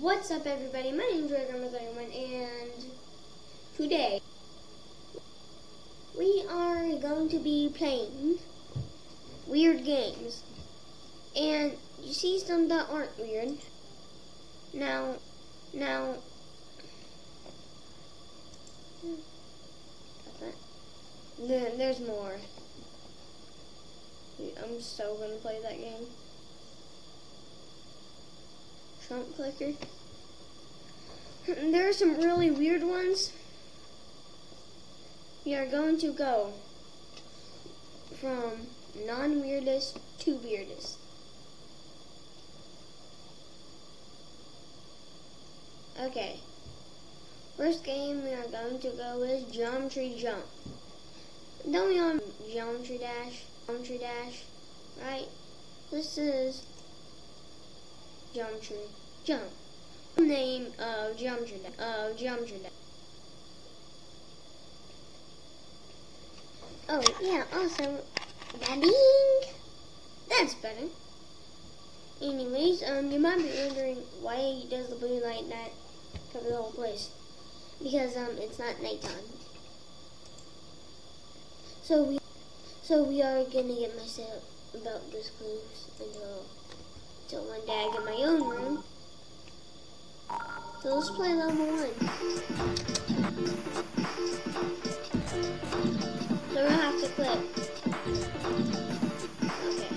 What's up, everybody? My name is Dragon and today we are going to be playing weird games. And you see some that aren't weird. Now, now, then there's more. I'm so gonna play that game. Trump clicker. There are some really weird ones. We are going to go from non-weirdest to weirdest. Okay. First game we are going to go is Geometry Jump. Don't we on Geometry Dash? Geometry Dash, right? This is Geometry Jump. Name of Geometry Dash. Of Geometry Dash. Oh yeah, also, Babing. That's better. Anyways, um, you might be wondering why does the blue light that cover the whole place. Because um, it's not nighttime. So we, so we are gonna get myself about this close until, uh, until one day I get my own room. So let's play level one. So we'll have to click. Okay.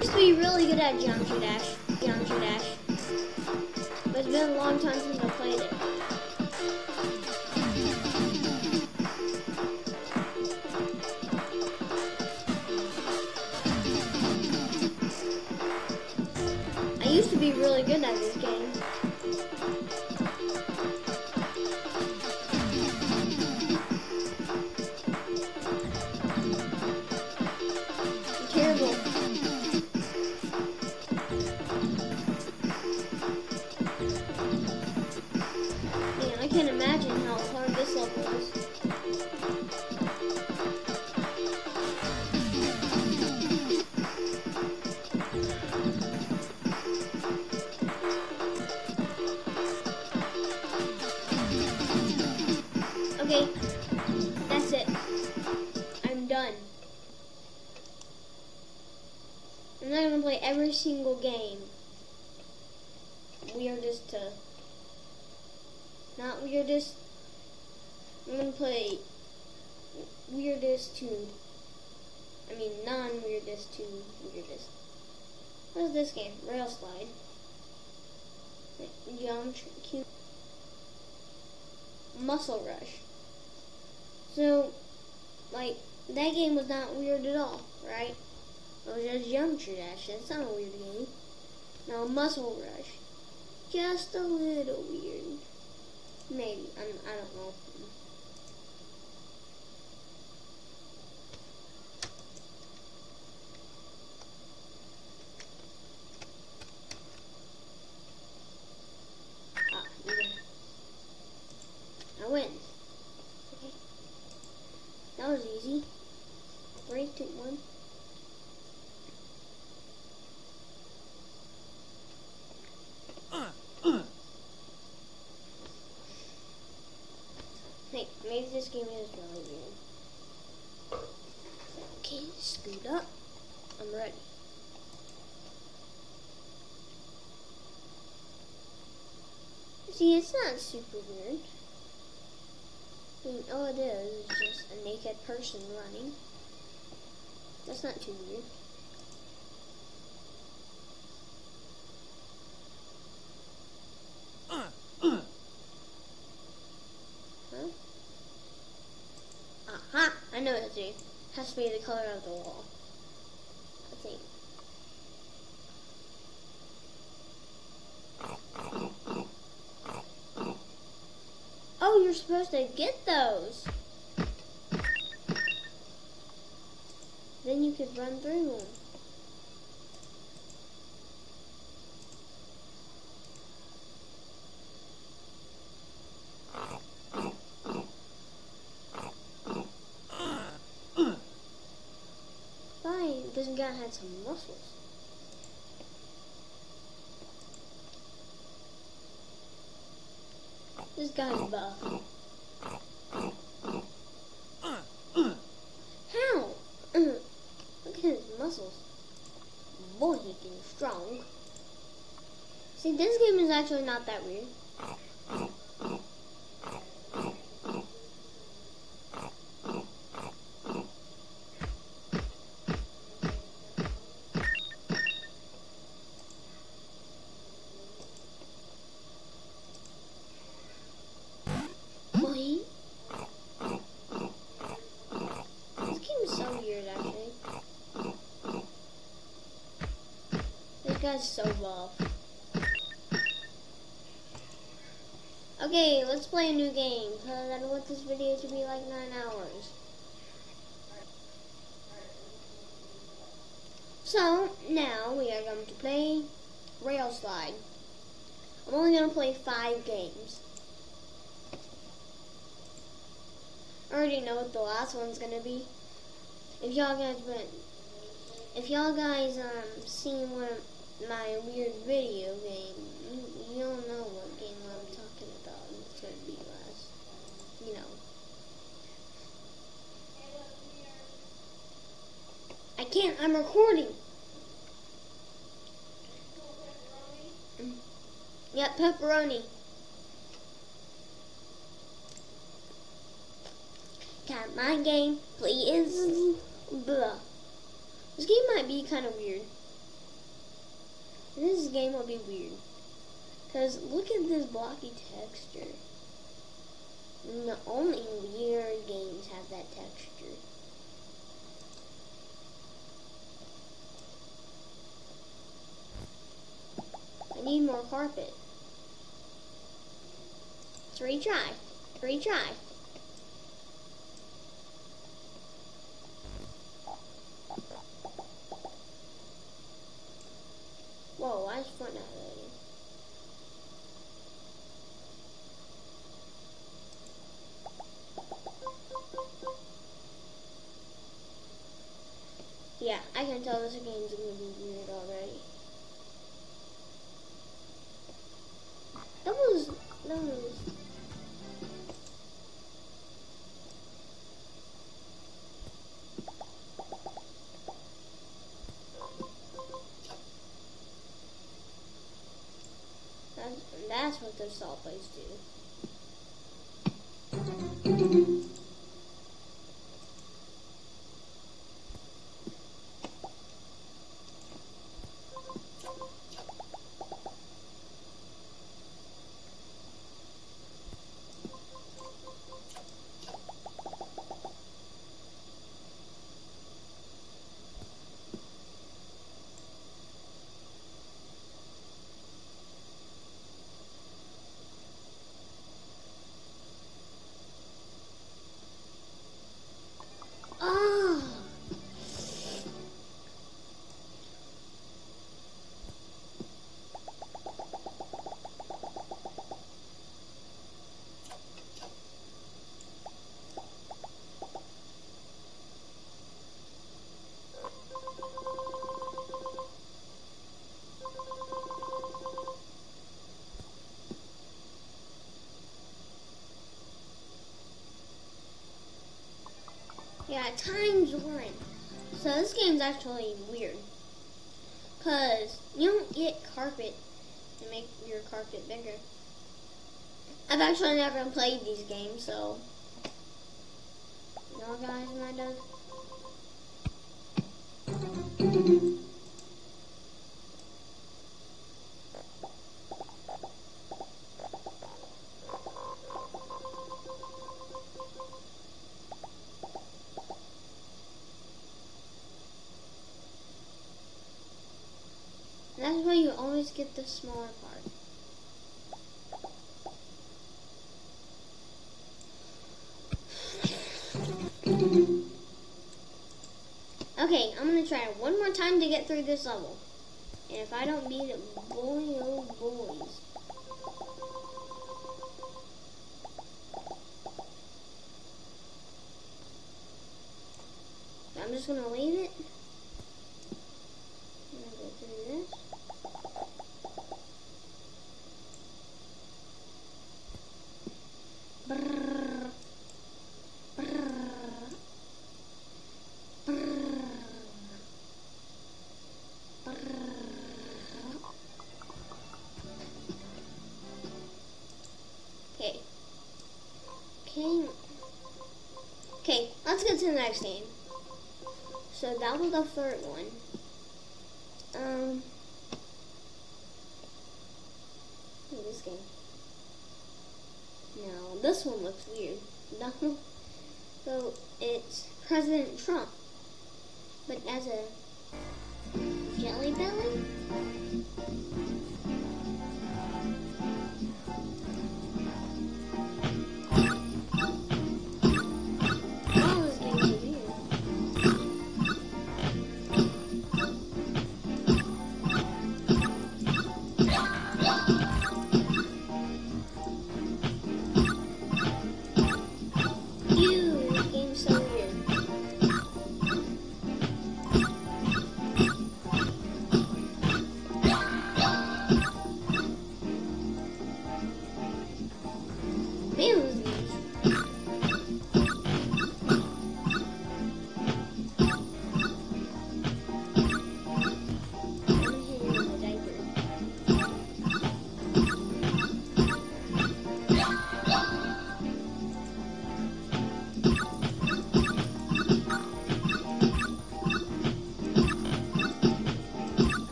Used to be really good at Geometry Dash. Geometry Dash. But it's been a long time since I played it. Used to be really good at this game. Single game. Weirdest to not weirdest. I'm gonna play weirdest to I mean non weirdest to weirdest. What is this game? Rail slide. Geometry muscle rush. So like that game was not weird at all, right? Was just geometry dash. That's not a weird game. Now muscle rush. Just a little weird. Maybe. I'm, I don't know. Ah, yeah. I win. Okay. That was easy. Three, two, one. Hey, maybe this game is really weird. Okay, scoot up. I'm ready. See, it's not super weird. I mean, all it is is just a naked person running. That's not too weird. Uh, huh? Aha! I know what to do. Has to be the color of the wall. I think. Oh, you're supposed to get those. Then you could run through them. Fine, this guy had some muscles. Buff. How? Look at his muscles. Boy, he can strong. See, this game is actually not that weird. Boy. This game is so weird, actually. Guy's so buff. Okay, let's play a new game, because I don't want this video to be like 9 hours. So, now we are going to play Rail Slide. I'm only going to play 5 games. I already know what the last one's going to be. If y'all guys been, if y'all guys um seen of my weird video game, you, you'll know what game I'm talking about. It's to be last, you know. I can't, I'm recording. Mm. Yep, pepperoni. Got my game, please. Blah. This game might be kind of weird. This game will be weird. Because look at this blocky texture. No, only weird games have that texture. I need more carpet. Three try. Three Retry. Whoa, why is Fortnite loading? Yeah, I can tell this game's gonna be weird already. That was, that was... That's, what the salt plates do. Ah! Yeah, times one. So this game's actually weird. Cause you don't get carpet to make your carpet bigger. I've actually never played these games, so y'all guys might have. That's why you always get the smaller part. Okay, I'm gonna try one more time to get through this level. And if I don't beat it, boy oh boys. I'm just gonna leave it. do this. Let's get to the next game. So that was the third one. Um, this game. Now this one looks weird. No. So it's President Trump, but as a jelly belly.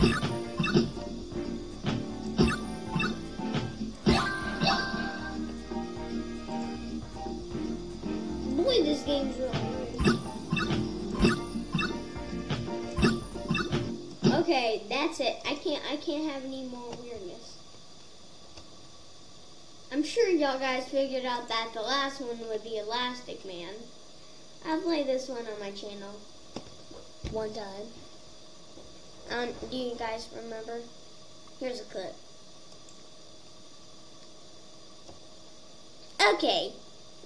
Boy, this game's weird. Okay, that's it. I can't I can't have any more weirdness. I'm sure y'all guys figured out that the last one would be Elastic Man. I played this one on my channel one time. Um, do you guys remember? Here's a clip. Okay,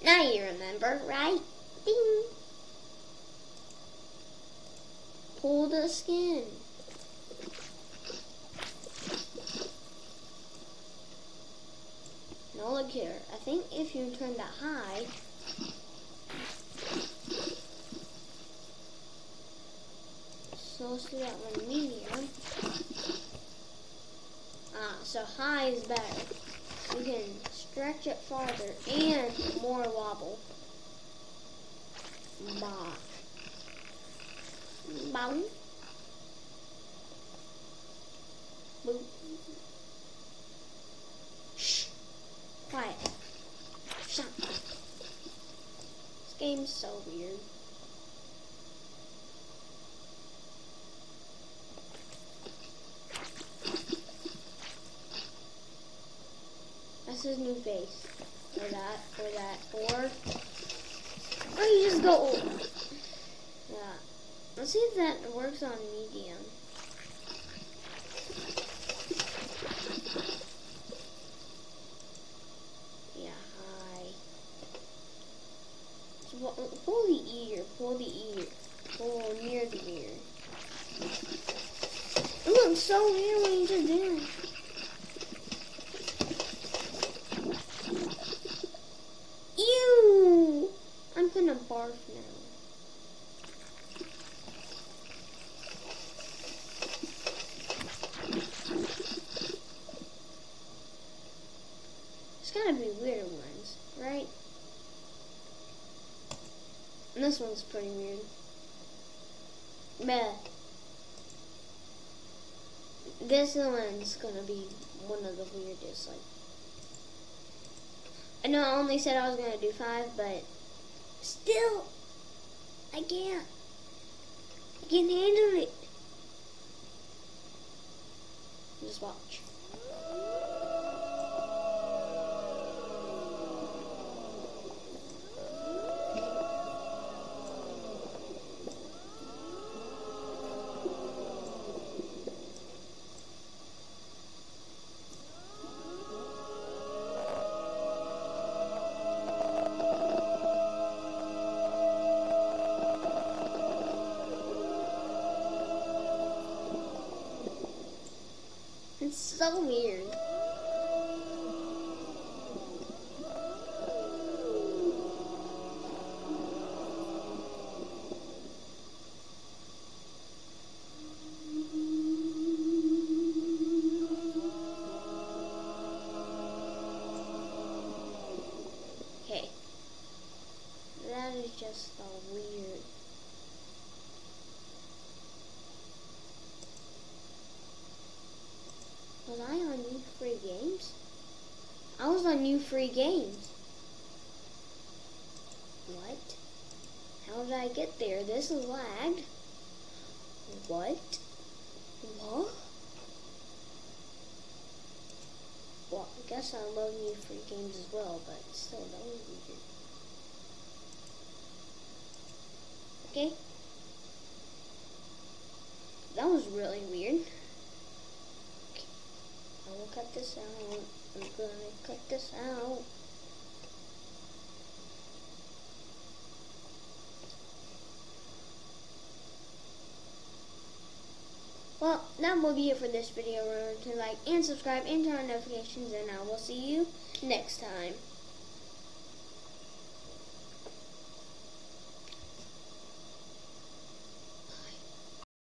now you remember, right? Ding. Pull the skin. Now look here. I think if you turn that high, so let's do that one medium. Ah, so high is better. You can stretch it farther and more wobble. Bah. Bow. Boop. Shh. Quiet. Shut. This game's so weird. That's his new face. Or that, or that, or... Or you just go... Yeah. Let's see if that works on medium. Yeah, high. So, pull the ear, pull the ear. Pull near the ear. It looks so weird when you just do it. Ew! I'm gonna barf now. There's gotta be weirder ones, right? And this one's pretty weird. Meh. This one's gonna be one of the weirdest, like I know I only said I was gonna do five, but still, I can't. I can't handle it. Just watch. So weird. Free games. What? How did I get there? This is lagged. What? What? Well, I guess I love new free games as well, but still, that was weird. Okay? That was really weird. Cut this out. I'm gonna cut this out. Well, that will be it for this video. Remember to like and subscribe and turn on notifications, and I will see you next time.